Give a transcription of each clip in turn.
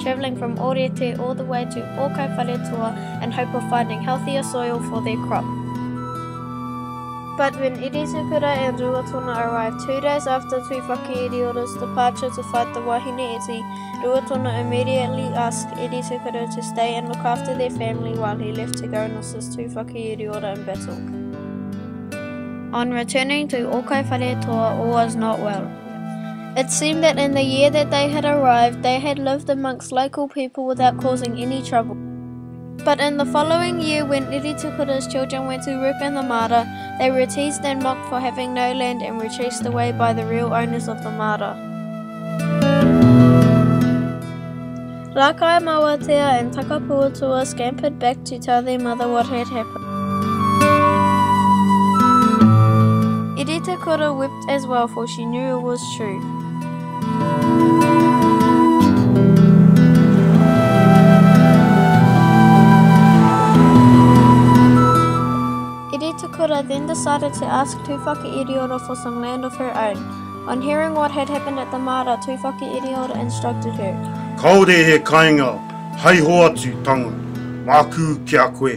traveling from Orete all the way to Okaiwharetua in hope of finding healthier soil for their crop. But when Iritukura and Ruatuna arrived two days after Tuifaki Iriura's departure to fight the Wahine Iti, Ruatuna immediately asked Iritukura to stay and look after their family while he left to go and assist Tuifaki Iriura in battle. On returning to Okai Toa, all was not well. It seemed that in the year that they had arrived, they had lived amongst local people without causing any trouble. But in the following year, when Niti Tukura's children went to work in the Mara, they were teased and mocked for having no land and were chased away by the real owners of the Mara. Rakai Mawatea and Takapuatua scampered back to tell their mother what had happened. Irita could have whipped as well, for she knew it was true. Irita then decided to ask Tufaka Iriora for some land of her own. On hearing what had happened at the Mara, Tufaka Iriora instructed her. Kaore he kainga, hai hoatu tanga, māku kia koe,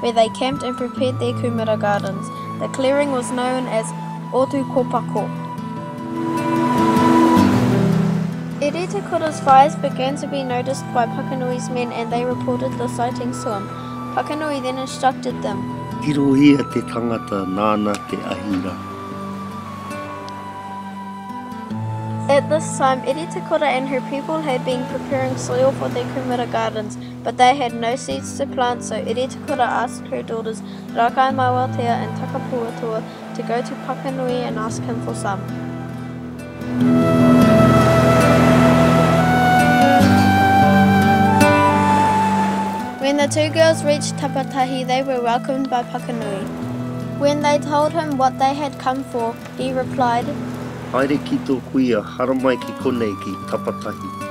where they camped and prepared their kumara gardens. The clearing was known as o tu kopako. Iri kura's fires began to be noticed by Pakanui's men and they reported the sighting to him. Pakanui then instructed them. Kiro ia te tangata nāna te ahira. At this time, Iri te kura and her people had been preparing soil for their kumara gardens, but they had no seeds to plant, so Iri te kura asked her daughters, Rakai Mawatea and Takapua Takapuatua, to go to Papanui and ask him for some. When the two girls reached Tapatahi, they were welcomed by Pakanui. When they told him what they had come for, he replied, Haere ki tō kuia, haramai ki konei ki Tapatahi.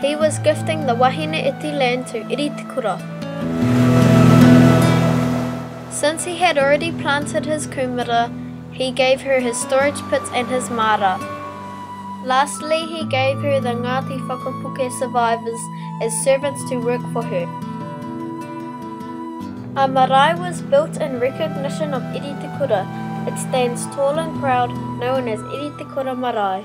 he was gifting the wahine iti land to Iritikura. Since he had already planted his kumara, he gave her his storage pits and his mara. Lastly, he gave her the Ngāti Whakapuke survivors as servants to work for her. A marae was built in recognition of Iritikura. It stands tall and proud, known as Iritikura Marae.